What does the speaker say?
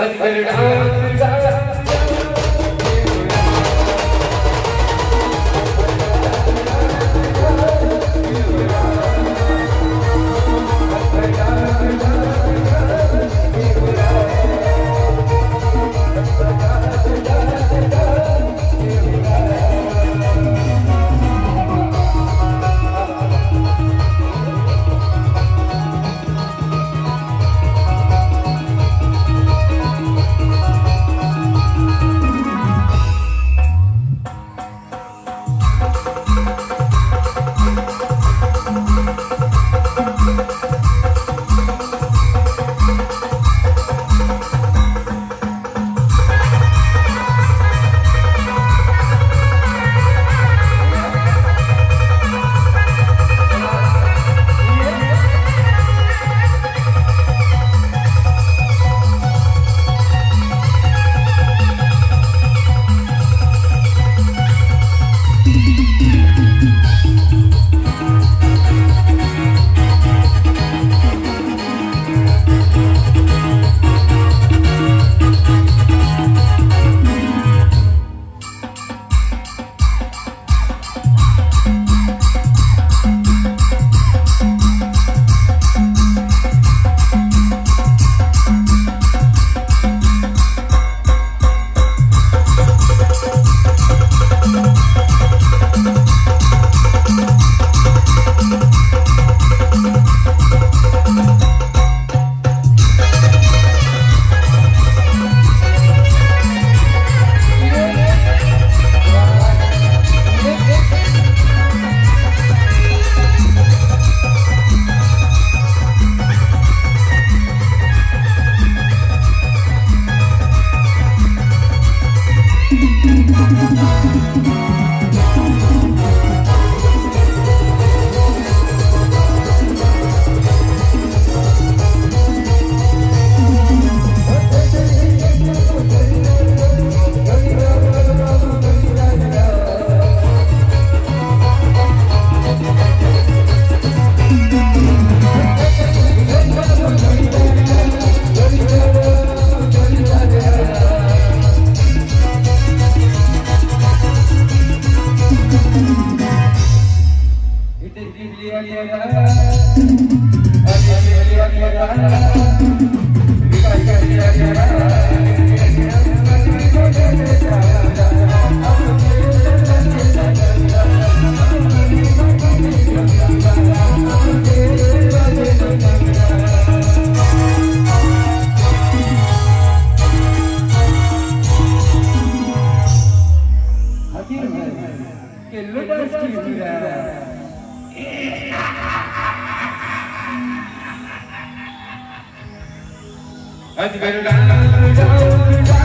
But when I'm Yeah. आज बेर डाल डाल